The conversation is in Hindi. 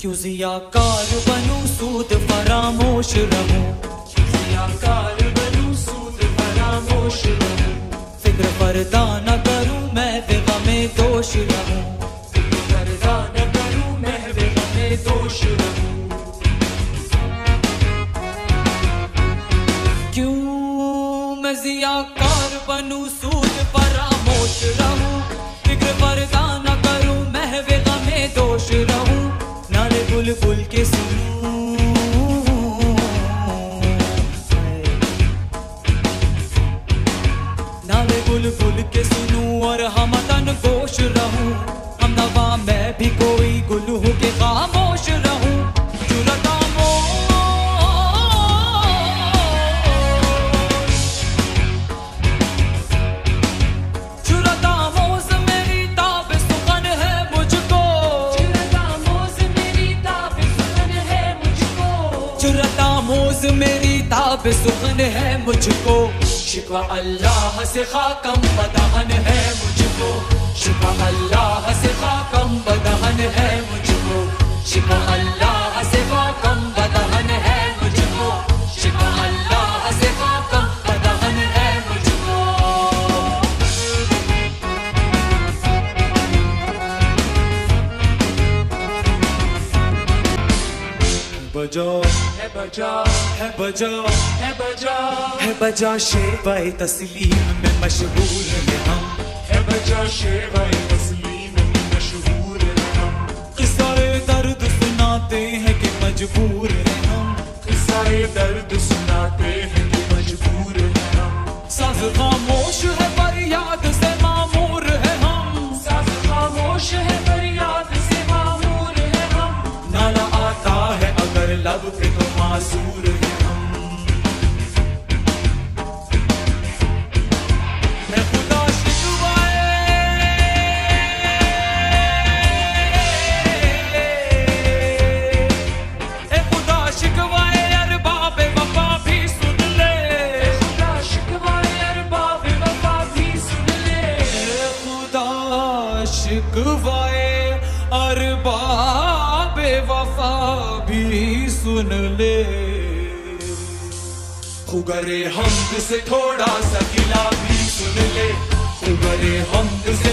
क्यों जियाकार बनूं, सूद फरामोश रहूँ। जियाकार बनूं, सूद फरामोश रहूँ। फ़िक्र पर्दा न करूँ, मैं फिगा में दोष रहूँ। फ़िक्र मैं फिगा में दोष रहूँ। क्यों मैं जियाकार बनूं, सूद फरामोश रहूँ? नाले बुलबुल के सुनूं और हम तन गोश रहूँ। हम नवा मैं भी कोई गुल हो के खामोश रहूँ। मेरी ताब सुखन है मुझको। शिकवा अल्लाह से खाकम बदहन है मुझको। शिकवा अल्लाह से खाकम बदहन है मुझको। शिकवा अल्लाह से खाकम बदहन है मुझको। शिकवा अल्लाह से खाकम बदहन है मुझको। बजा है बजा है, बजा। है बजा शेवाए तस्लीम में मशहूर है हम। है बजा शेवाए तस्लीम में मशहूर है हम। किसाए दर्द सुनाते हैं कि मजबूर है हम। किसाए दर्द सुनाते हैं कि मजबूर है हम। साज खामोश है पर याद से मामूर है हम। साथ खामोश है पर याद से मामूर है हम। नाला आता है अगर लब पे तो मासूर है शिकवाए अरबाब वफा भी सुन ले। खुगरे हमद से थोड़ा सा गिला भी सुन ले। खुगरे हमद से